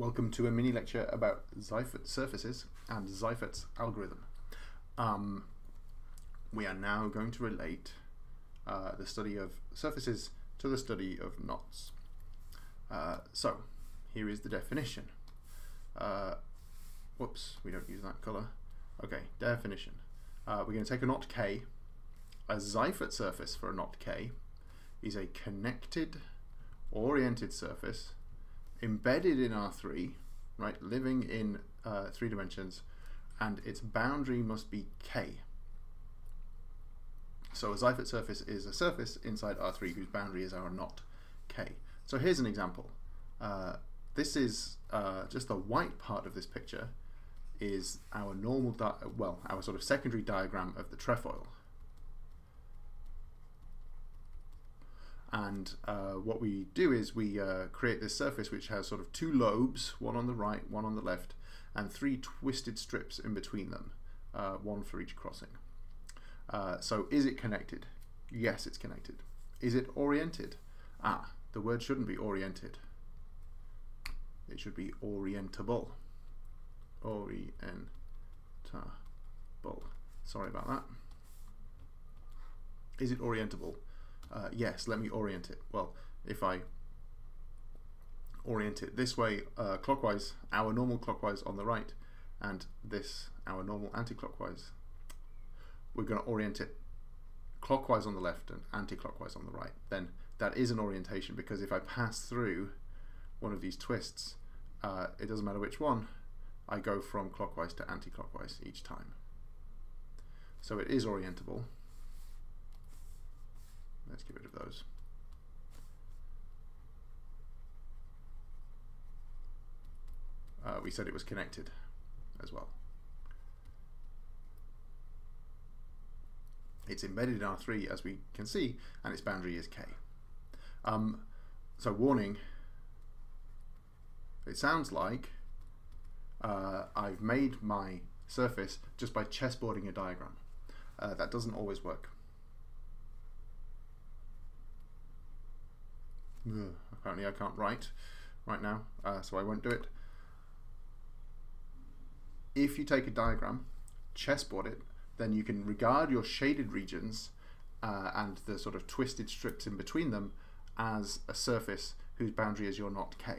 Welcome to a mini lecture about Seifert surfaces and Seifert's algorithm. Um, we are now going to relate uh, the study of surfaces to the study of knots. Uh, so, here is the definition. Uh, whoops, we don't use that colour. Okay, definition. Uh, we're going to take a knot K. A Seifert surface for a knot K is a connected, oriented surface embedded in R3, right, living in uh, three dimensions, and its boundary must be K. So a Seifert surface is a surface inside R3 whose boundary is our knot K. So here's an example. Uh, this is uh, just the white part of this picture is our normal, well, our sort of secondary diagram of the trefoil. And uh, what we do is we uh, create this surface which has sort of two lobes, one on the right, one on the left, and three twisted strips in between them, uh, one for each crossing. Uh, so is it connected? Yes, it's connected. Is it oriented? Ah, the word shouldn't be oriented. It should be orientable. Orientable. Sorry about that. Is it orientable? Uh, yes, let me orient it. Well, if I orient it this way uh, clockwise, our normal clockwise on the right, and this our normal anti-clockwise, we're going to orient it clockwise on the left and anti-clockwise on the right. Then that is an orientation because if I pass through one of these twists, uh, it doesn't matter which one, I go from clockwise to anti-clockwise each time. So it is orientable. Let's get rid of those. Uh, we said it was connected as well. It's embedded in R3 as we can see and its boundary is K. Um, so warning, it sounds like uh, I've made my surface just by chessboarding a diagram. Uh, that doesn't always work. Apparently I can't write right now, uh, so I won't do it. If you take a diagram, chessboard it, then you can regard your shaded regions uh, and the sort of twisted strips in between them as a surface whose boundary is your knot K.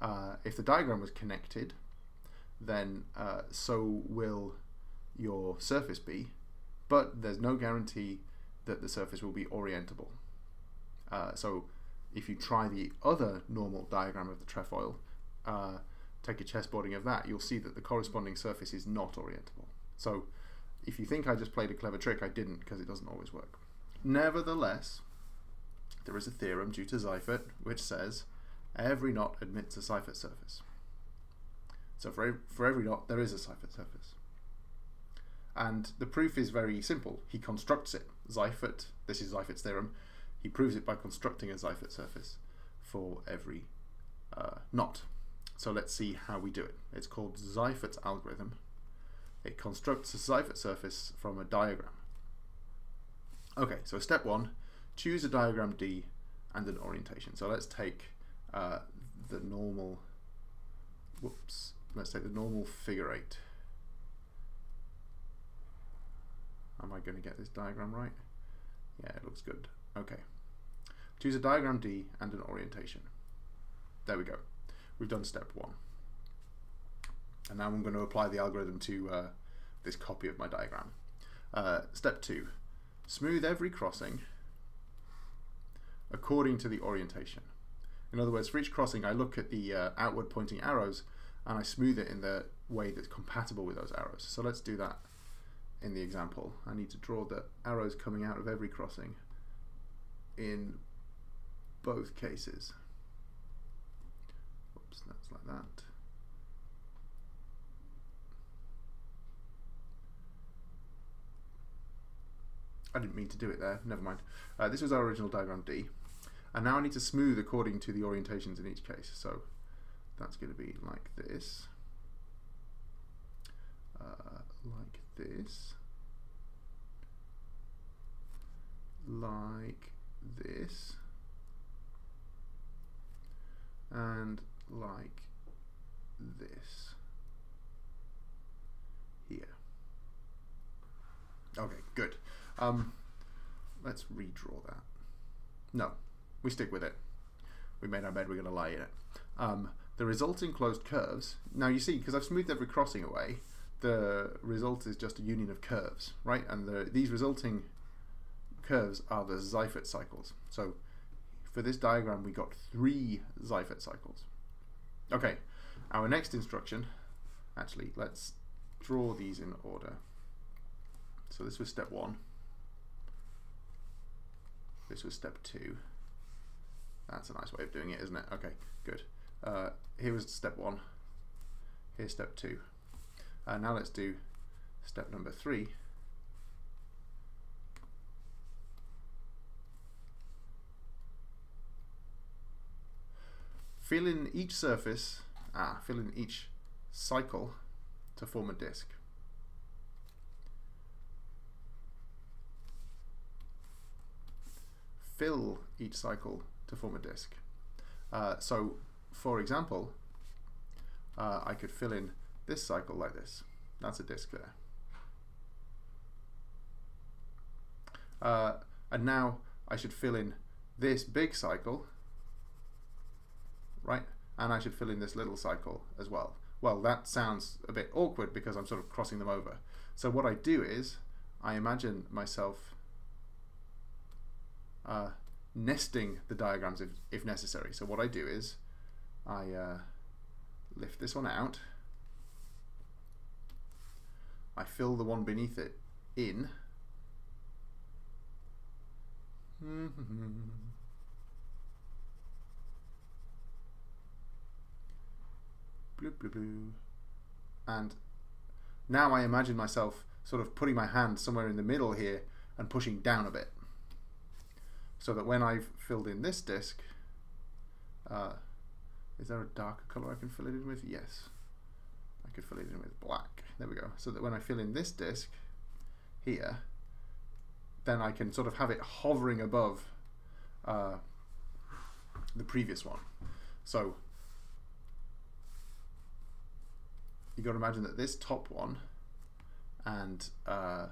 Uh, if the diagram was connected, then uh, so will your surface be, but there's no guarantee that the surface will be orientable. Uh, so if you try the other normal diagram of the trefoil, uh, take a chessboarding of that, you'll see that the corresponding surface is not orientable. So if you think I just played a clever trick, I didn't because it doesn't always work. Nevertheless, there is a theorem due to Seifert which says every knot admits a Seifert surface. So for every, for every knot, there is a Seifert surface. And the proof is very simple. He constructs it. Seifert, this is Seifert's theorem, he proves it by constructing a Seifert surface for every uh, knot. So let's see how we do it. It's called Seifert's algorithm. It constructs a Seifert surface from a diagram. Okay, so step one, choose a diagram D and an orientation. So let's take uh, the normal, whoops, let's take the normal figure eight. Am I going to get this diagram right? Yeah, it looks good. Okay. Choose a diagram D and an orientation. There we go. We've done step one. And now I'm going to apply the algorithm to uh, this copy of my diagram. Uh, step two, smooth every crossing according to the orientation. In other words, for each crossing, I look at the uh, outward pointing arrows and I smooth it in the way that's compatible with those arrows. So let's do that in the example. I need to draw the arrows coming out of every crossing in both cases. Oops, that's like that. I didn't mean to do it there, never mind. Uh, this was our original diagram D. And now I need to smooth according to the orientations in each case. So that's going to be like this, uh, like this, like this, and like this here. Okay, good. Um, let's redraw that. No, we stick with it. We made our bed, we're going to lie in it. Um, the resulting closed curves, now you see, because I've smoothed every crossing away, the result is just a union of curves, right? And the, these resulting curves are the Seifert cycles. So for this diagram, we got three Seifert cycles. Okay, our next instruction, actually, let's draw these in order. So this was step one. This was step two. That's a nice way of doing it, isn't it? Okay, good. Uh, here was step one. Here's step two. Uh, now let's do step number three. Fill in each surface, ah, fill in each cycle to form a disk. Fill each cycle to form a disk. Uh, so, for example, uh, I could fill in this cycle like this. That's a disk there. Uh, and now I should fill in this big cycle, right? And I should fill in this little cycle as well. Well, that sounds a bit awkward because I'm sort of crossing them over. So what I do is I imagine myself uh, nesting the diagrams if, if necessary. So what I do is I uh, lift this one out I fill the one beneath it in. blue, blue, blue. And now I imagine myself sort of putting my hand somewhere in the middle here and pushing down a bit. So that when I've filled in this disc, uh, is there a darker color I can fill it in with? Yes I could fill it in with black. There we go. So that when I fill in this disk here, then I can sort of have it hovering above uh, the previous one. So you got to imagine that this top one and uh,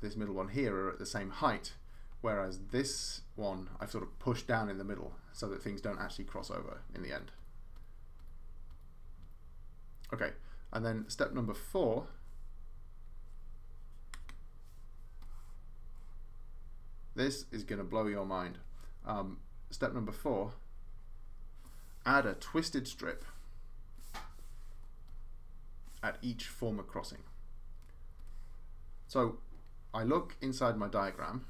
this middle one here are at the same height, whereas this one I've sort of pushed down in the middle so that things don't actually cross over in the end. Okay, and then step number four, this is going to blow your mind. Um, step number four, add a twisted strip at each former crossing. So I look inside my diagram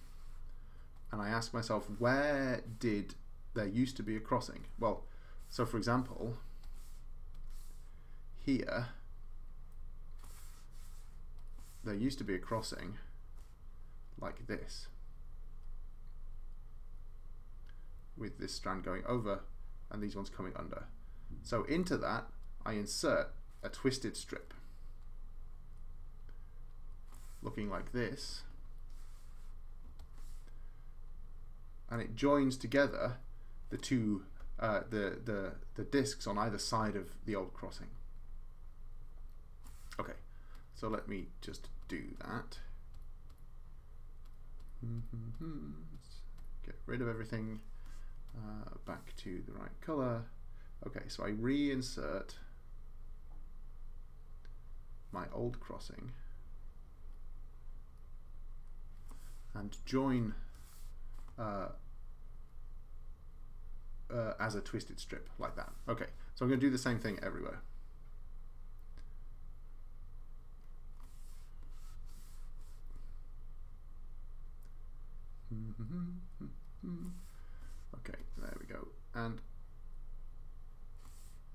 and I ask myself, where did there used to be a crossing? Well, so for example, here there used to be a crossing like this with this strand going over and these ones coming under. So into that I insert a twisted strip looking like this and it joins together the two uh, the, the, the discs on either side of the old crossing. Okay, so let me just do that. Get rid of everything. Uh, back to the right color. Okay, so I reinsert my old crossing and join uh, uh, as a twisted strip like that. Okay, so I'm going to do the same thing everywhere. Hmm. okay, there we go. And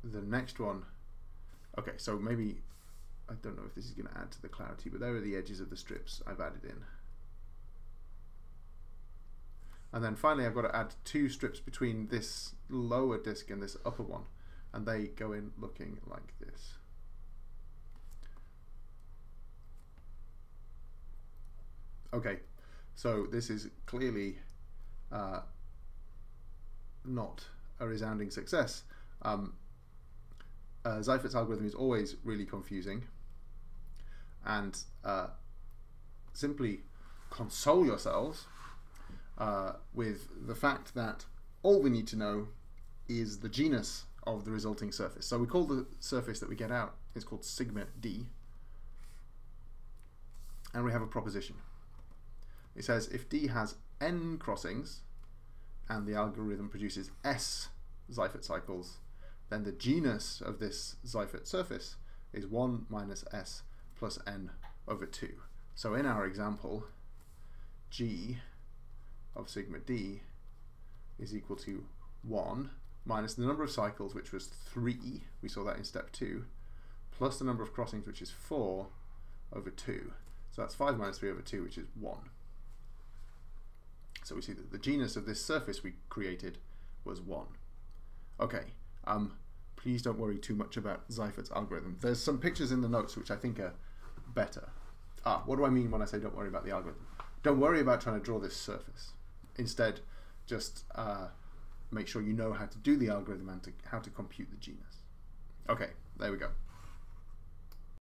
the next one, okay, so maybe, I don't know if this is going to add to the clarity, but there are the edges of the strips I've added in. And then finally I've got to add two strips between this lower disk and this upper one. And they go in looking like this. Okay, so this is clearly uh, not a resounding success. Um, uh, algorithm is always really confusing. And uh, simply console yourselves uh, with the fact that all we need to know is the genus of the resulting surface. So we call the surface that we get out is called sigma d. And we have a proposition. It says if d has n crossings and the algorithm produces s Seifert cycles, then the genus of this Seifert surface is 1 minus s plus n over 2. So in our example, g of sigma d is equal to 1 minus the number of cycles, which was 3, we saw that in step 2, plus the number of crossings, which is 4, over 2. So that's 5 minus 3 over 2, which is 1. So we see that the genus of this surface we created was 1. Okay, um, please don't worry too much about Seifert's algorithm. There's some pictures in the notes which I think are better. Ah, what do I mean when I say don't worry about the algorithm? Don't worry about trying to draw this surface. Instead, just uh, make sure you know how to do the algorithm and to, how to compute the genus. Okay, there we go.